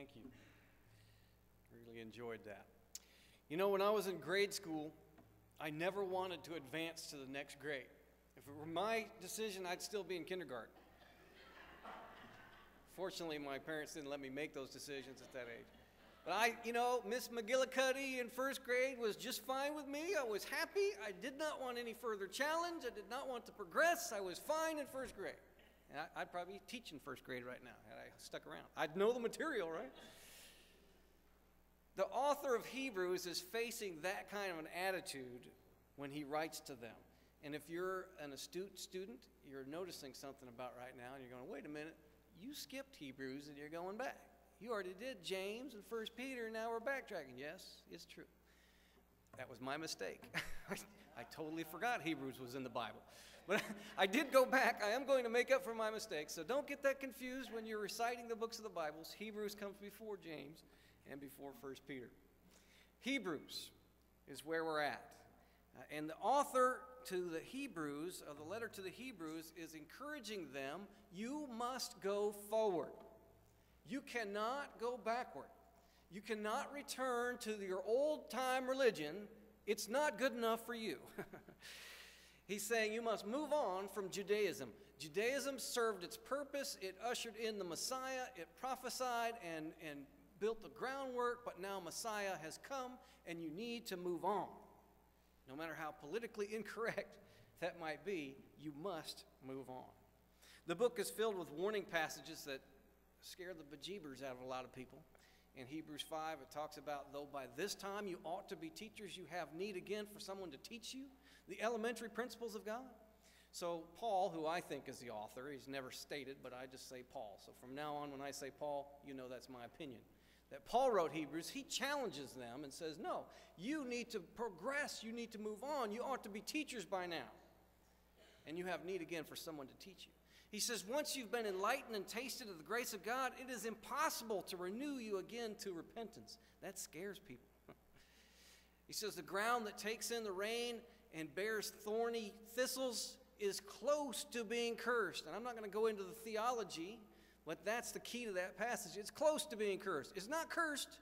Thank you. Really enjoyed that. You know, when I was in grade school, I never wanted to advance to the next grade. If it were my decision, I'd still be in kindergarten. Fortunately, my parents didn't let me make those decisions at that age. But I, you know, Miss McGillicuddy in first grade was just fine with me. I was happy. I did not want any further challenge. I did not want to progress. I was fine in first grade. And I, would probably be teaching first grade right now had I stuck around. I'd know the material, right? The author of Hebrews is facing that kind of an attitude when he writes to them. And if you're an astute student, you're noticing something about right now, and you're going, wait a minute, you skipped Hebrews and you're going back. You already did James and First Peter, and now we're backtracking. Yes, it's true. That was my mistake. I totally forgot Hebrews was in the Bible. But I did go back. I am going to make up for my mistake. So don't get that confused when you're reciting the books of the Bibles. Hebrews comes before James and before First Peter. Hebrews is where we're at. Uh, and the author to the Hebrews, of the letter to the Hebrews, is encouraging them you must go forward. You cannot go backward. You cannot return to your old time religion. It's not good enough for you. He's saying you must move on from Judaism. Judaism served its purpose, it ushered in the Messiah, it prophesied and, and built the groundwork, but now Messiah has come and you need to move on. No matter how politically incorrect that might be, you must move on. The book is filled with warning passages that scare the bejeebers out of a lot of people. In Hebrews 5, it talks about, though by this time you ought to be teachers, you have need again for someone to teach you the elementary principles of God. So, Paul, who I think is the author, he's never stated, but I just say Paul. So, from now on, when I say Paul, you know that's my opinion. That Paul wrote Hebrews, he challenges them and says, No, you need to progress, you need to move on, you ought to be teachers by now. And you have need again for someone to teach you. He says, once you've been enlightened and tasted of the grace of God, it is impossible to renew you again to repentance. That scares people. he says, the ground that takes in the rain and bears thorny thistles is close to being cursed. And I'm not going to go into the theology, but that's the key to that passage. It's close to being cursed. It's not cursed,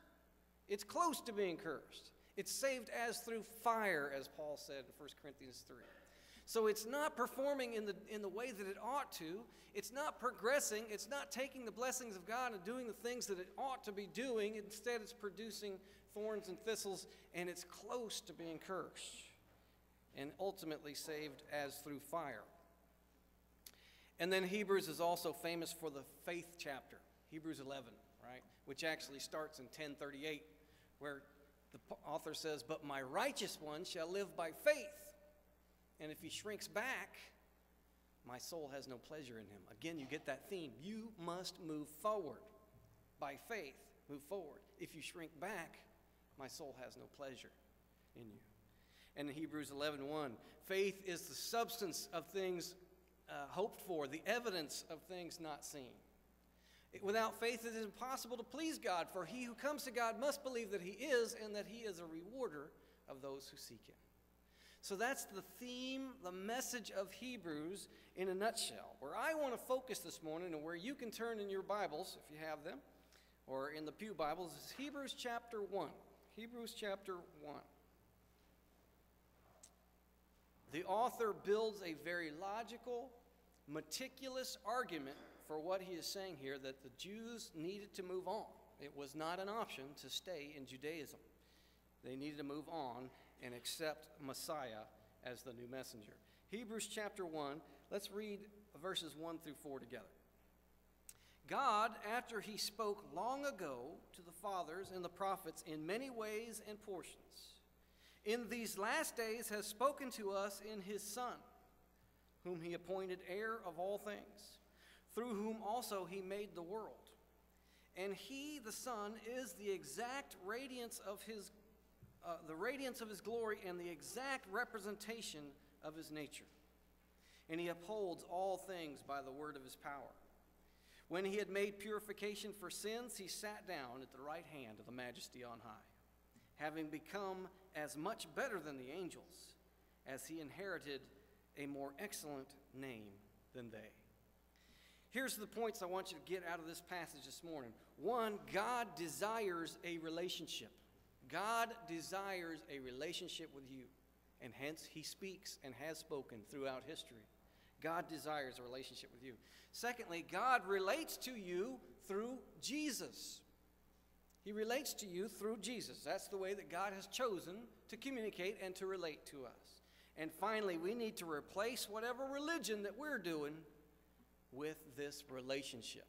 it's close to being cursed. It's saved as through fire, as Paul said in 1 Corinthians 3. So it's not performing in the, in the way that it ought to. It's not progressing. It's not taking the blessings of God and doing the things that it ought to be doing. Instead, it's producing thorns and thistles, and it's close to being cursed and ultimately saved as through fire. And then Hebrews is also famous for the faith chapter, Hebrews 11, right? Which actually starts in 1038, where the author says, But my righteous one shall live by faith. And if he shrinks back, my soul has no pleasure in him. Again, you get that theme. You must move forward by faith. Move forward. If you shrink back, my soul has no pleasure in you. And in Hebrews 11:1, 1, faith is the substance of things uh, hoped for, the evidence of things not seen. It, without faith, it is impossible to please God, for he who comes to God must believe that he is and that he is a rewarder of those who seek him. So that's the theme, the message of Hebrews in a nutshell. Where I want to focus this morning and where you can turn in your Bibles, if you have them, or in the Pew Bibles, is Hebrews chapter 1. Hebrews chapter 1. The author builds a very logical, meticulous argument for what he is saying here that the Jews needed to move on. It was not an option to stay in Judaism. They needed to move on and accept Messiah as the new messenger. Hebrews chapter 1, let's read verses 1 through 4 together. God, after he spoke long ago to the fathers and the prophets in many ways and portions, in these last days has spoken to us in his Son, whom he appointed heir of all things, through whom also he made the world. And he, the Son, is the exact radiance of his uh, the radiance of his glory and the exact representation of his nature. And he upholds all things by the word of his power. When he had made purification for sins, he sat down at the right hand of the majesty on high, having become as much better than the angels, as he inherited a more excellent name than they. Here's the points I want you to get out of this passage this morning. One, God desires a relationship. God desires a relationship with you, and hence he speaks and has spoken throughout history. God desires a relationship with you. Secondly, God relates to you through Jesus. He relates to you through Jesus. That's the way that God has chosen to communicate and to relate to us. And finally, we need to replace whatever religion that we're doing with this relationship.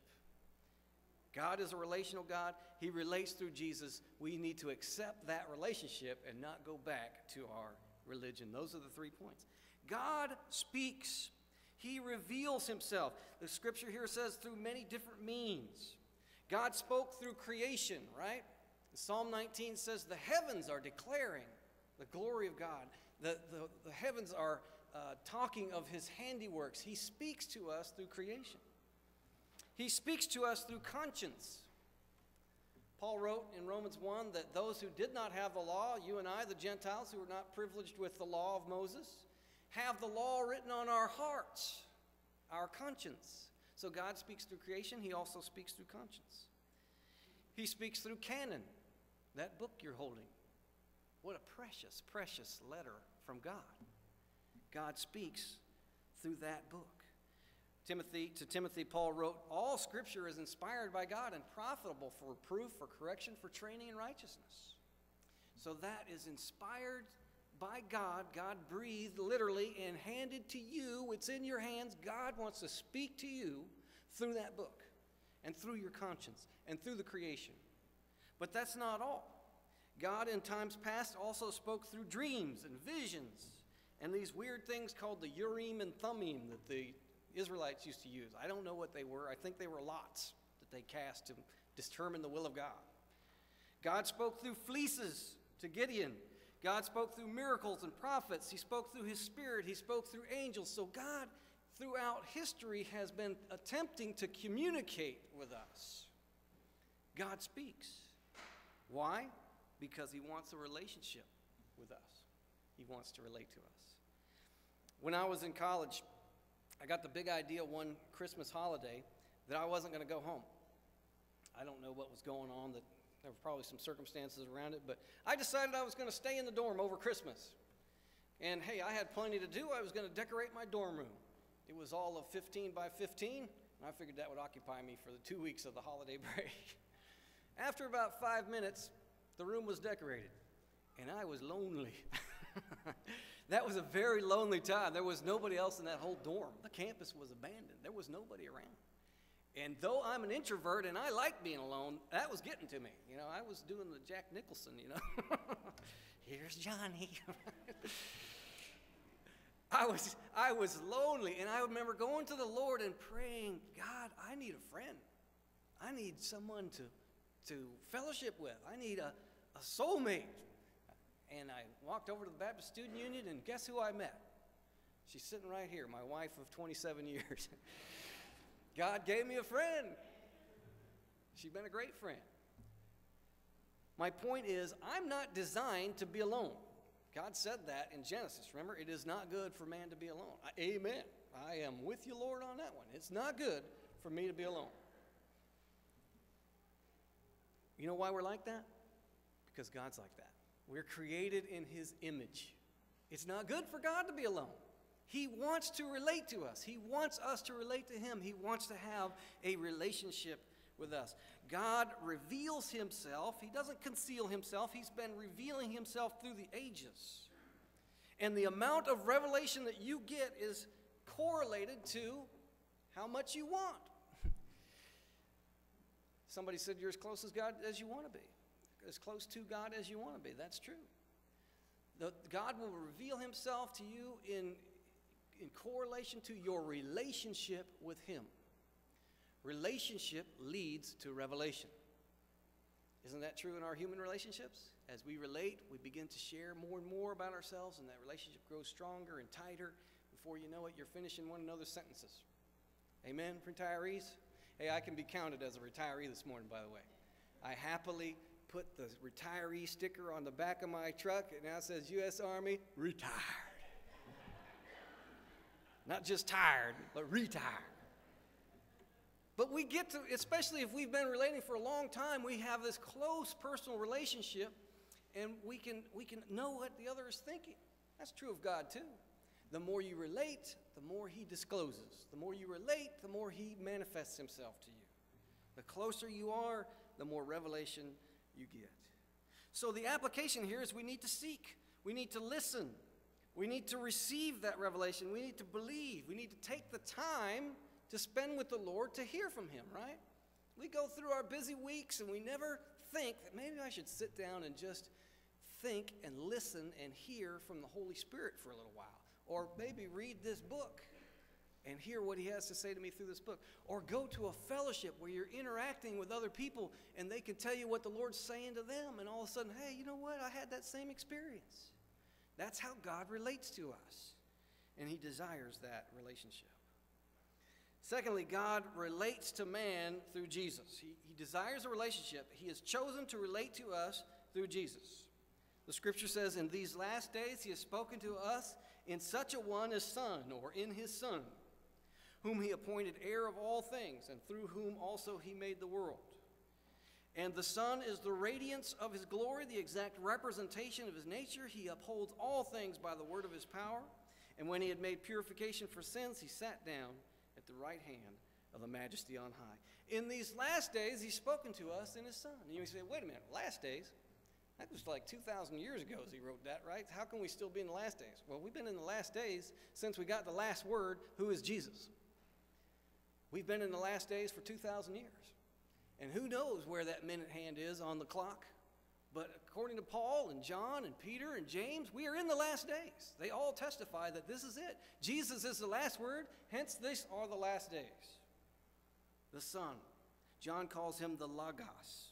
God is a relational God. He relates through Jesus. We need to accept that relationship and not go back to our religion. Those are the three points. God speaks, He reveals Himself. The scripture here says through many different means. God spoke through creation, right? Psalm 19 says, The heavens are declaring the glory of God. The, the, the heavens are uh, talking of His handiworks. He speaks to us through creation. He speaks to us through conscience. Paul wrote in Romans 1 that those who did not have the law, you and I, the Gentiles who were not privileged with the law of Moses, have the law written on our hearts, our conscience. So God speaks through creation, He also speaks through conscience. He speaks through canon, that book you're holding. What a precious, precious letter from God. God speaks through that book. Timothy, to Timothy, Paul wrote, All scripture is inspired by God and profitable for reproof, for correction, for training in righteousness. So that is inspired by God. God breathed literally and handed to you. It's in your hands. God wants to speak to you through that book and through your conscience and through the creation. But that's not all. God in times past also spoke through dreams and visions and these weird things called the Urim and Thummim that the Israelites used to use. I don't know what they were. I think they were lots that they cast to determine the will of God. God spoke through fleeces to Gideon. God spoke through miracles and prophets. He spoke through his spirit. He spoke through angels. So God, throughout history, has been attempting to communicate with us. God speaks. Why? Because he wants a relationship with us, he wants to relate to us. When I was in college, I got the big idea one Christmas holiday that I wasn't going to go home. I don't know what was going on, that there were probably some circumstances around it, but I decided I was going to stay in the dorm over Christmas. And hey, I had plenty to do. I was going to decorate my dorm room. It was all of 15 by 15, and I figured that would occupy me for the two weeks of the holiday break. After about five minutes, the room was decorated, and I was lonely. that was a very lonely time. There was nobody else in that whole dorm. The campus was abandoned, there was nobody around. And though I'm an introvert and I like being alone, that was getting to me. You know, I was doing the Jack Nicholson, you know. Here's Johnny. I was I was lonely and I remember going to the Lord and praying, God, I need a friend. I need someone to to fellowship with. I need a, a soulmate and I walked over to the Baptist Student Union, and guess who I met? She's sitting right here, my wife of 27 years. God gave me a friend. She's been a great friend. My point is, I'm not designed to be alone. God said that in Genesis. Remember, it is not good for man to be alone. Amen. I am with you, Lord, on that one. It's not good for me to be alone. You know why we're like that? Because God's like that. We're created in His image. It's not good for God to be alone. He wants to relate to us. He wants us to relate to Him. He wants to have a relationship with us. God reveals Himself. He doesn't conceal Himself, He's been revealing Himself through the ages. And the amount of revelation that you get is correlated to how much you want. Somebody said you're as close as God as you want to be as close to God as you want to be. That's true. The, God will reveal himself to you in, in correlation to your relationship with him. Relationship leads to revelation. Isn't that true in our human relationships? As we relate, we begin to share more and more about ourselves, and that relationship grows stronger and tighter. Before you know it, you're finishing one another's sentences. Amen, retirees? Hey, I can be counted as a retiree this morning, by the way. I happily put the retiree sticker on the back of my truck. It now says U.S. Army retired. Not just tired, but retired. But we get to, especially if we've been relating for a long time, we have this close personal relationship and we can, we can know what the other is thinking. That's true of God too. The more you relate, the more He discloses. The more you relate, the more He manifests Himself to you. The closer you are, the more revelation you get. So the application here is we need to seek, we need to listen, we need to receive that revelation, we need to believe, we need to take the time to spend with the Lord to hear from Him, right? We go through our busy weeks and we never think that maybe I should sit down and just think and listen and hear from the Holy Spirit for a little while. Or maybe read this book and hear what he has to say to me through this book. Or go to a fellowship where you're interacting with other people and they can tell you what the Lord's saying to them. And all of a sudden, hey, you know what? I had that same experience. That's how God relates to us. And he desires that relationship. Secondly, God relates to man through Jesus. He, he desires a relationship. He has chosen to relate to us through Jesus. The scripture says, In these last days he has spoken to us in such a one as Son, or in his Son, whom he appointed heir of all things, and through whom also he made the world. And the Son is the radiance of his glory, the exact representation of his nature. He upholds all things by the word of his power. And when he had made purification for sins, he sat down at the right hand of the majesty on high. In these last days, he's spoken to us in his Son. And you say, wait a minute, last days? That was like 2,000 years ago as he wrote that, right? How can we still be in the last days? Well, we've been in the last days since we got the last word, who is Jesus. We've been in the last days for 2,000 years. And who knows where that minute hand is on the clock? But according to Paul and John and Peter and James, we are in the last days. They all testify that this is it. Jesus is the last word, hence, these are the last days. The Son. John calls him the Logos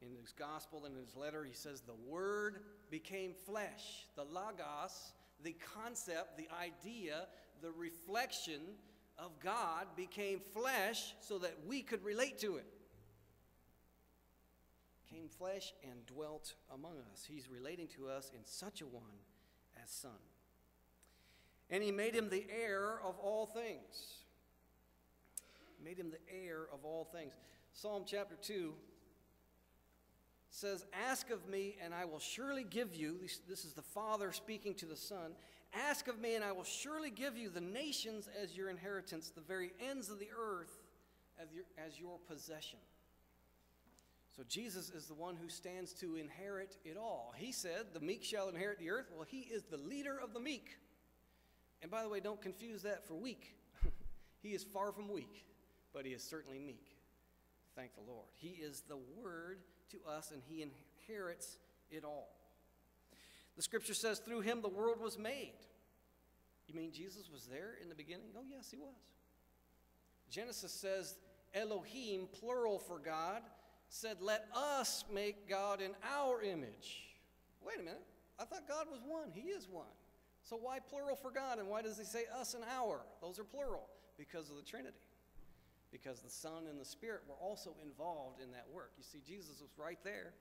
in his gospel and in his letter, he says, The Word became flesh. The Logos, the concept, the idea, the reflection of God became flesh so that we could relate to it. Came flesh and dwelt among us. He's relating to us in such a one as Son. And he made him the heir of all things. Made him the heir of all things. Psalm chapter 2 says, Ask of me, and I will surely give you. This is the Father speaking to the Son. Ask of me, and I will surely give you the nations as your inheritance, the very ends of the earth as your, as your possession. So Jesus is the one who stands to inherit it all. He said, The meek shall inherit the earth. Well, he is the leader of the meek. And by the way, don't confuse that for weak. he is far from weak, but he is certainly meek. Thank the Lord. He is the Word to us, and He inherits it all. The scripture says, through Him the world was made. You mean Jesus was there in the beginning? Oh, yes, He was. Genesis says, Elohim, plural for God, said, Let us make God in our image. Wait a minute. I thought God was one. He is one. So why plural for God? And why does he say us and our? Those are plural because of the Trinity because the Son and the Spirit were also involved in that work. You see, Jesus was right there